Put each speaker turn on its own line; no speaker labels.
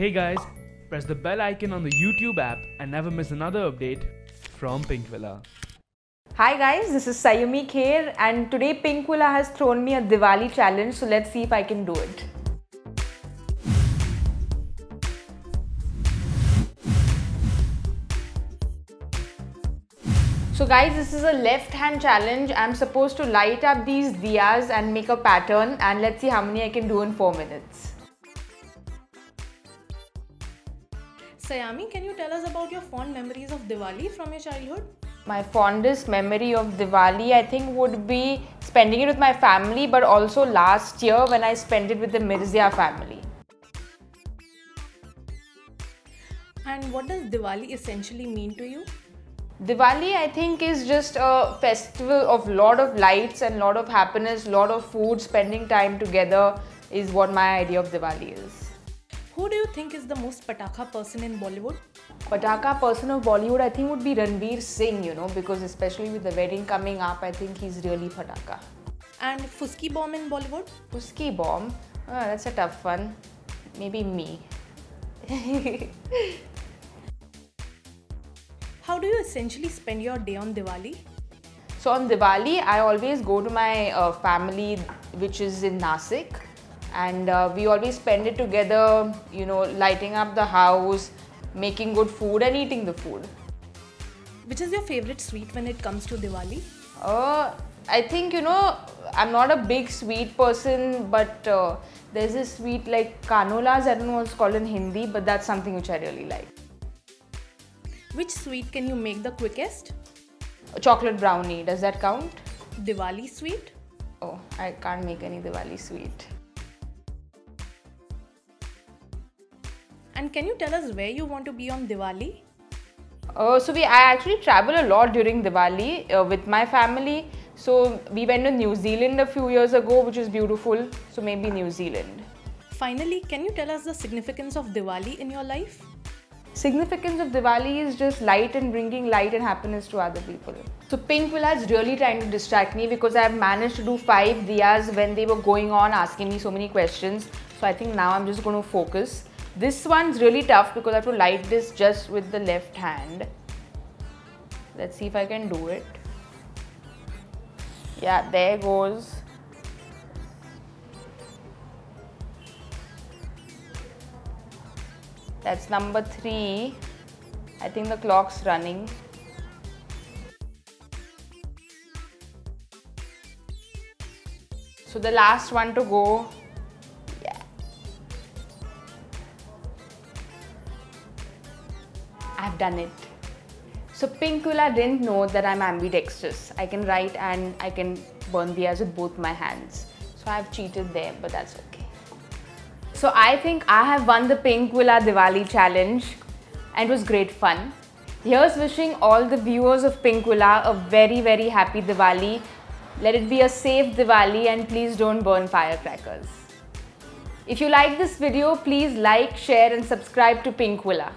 Hey guys, press the bell icon on the YouTube app and never miss another update from Pinkvilla.
Hi guys, this is Saiyami Kher and today Pinkvilla has thrown me a Diwali challenge so let's see if I can do it. So guys, this is a left hand challenge. I'm supposed to light up these diyas and make a pattern and let's see how many I can do in 4 minutes.
Saiyami, can you tell us about your fond memories of Diwali from your childhood?
My fondest memory of Diwali, I think, would be spending it with my family, but also last year when I spent it with the Mirzya family.
And what does Diwali essentially mean to you?
Diwali, I think, is just a festival of lot of lights and lot of happiness, lot of food, spending time together is what my idea of Diwali is.
You think is the most pataka person in Bollywood?
Pataka person of Bollywood, I think, would be Ranveer Singh, you know, because especially with the wedding coming up, I think he's really Pataka.
And Fuski bomb in Bollywood?
Fuski bomb, oh, that's a tough one. Maybe me.
How do you essentially spend your day on Diwali?
So on Diwali, I always go to my uh, family, which is in Nasik, and uh, we always spend it together. You know, lighting up the house, making good food, and eating the food.
Which is your favorite sweet when it comes to Diwali?
Uh, I think you know I'm not a big sweet person, but uh, there's this sweet like kanolas. I don't know what it's called in Hindi, but that's something which I really like.
Which sweet can you make the quickest?
Chocolate brownie. Does that count?
Diwali sweet?
Oh, I can't make any Diwali sweet.
And can you tell us where you want to be on Diwali?
Uh, so we I actually travel a lot during Diwali uh, with my family. So we went to New Zealand a few years ago, which is beautiful. So maybe New Zealand.
Finally, can you tell us the significance of Diwali in your life?
Significance of Diwali is just light and bringing light and happiness to other people. So Pinkvilla is really trying to distract me because I've managed to do five diyas when they were going on asking me so many questions. So I think now I'm just going to focus. This one's really tough because I have to light this just with the left hand. Let's see if I can do it. Yeah, there goes. That's number three. I think the clock's running. So the last one to go. I've done it. So Pinkvilla didn't know that I'm ambidextrous. I can write and I can burn diyas with both my hands. So I've cheated there, but that's okay. So I think I have won the Pinkvilla Diwali challenge and it was great fun. Here's wishing all the viewers of Pinkvilla a very very happy Diwali. Let it be a safe Diwali and please don't burn firecrackers. If you like this video, please like, share and subscribe to Pinkvilla.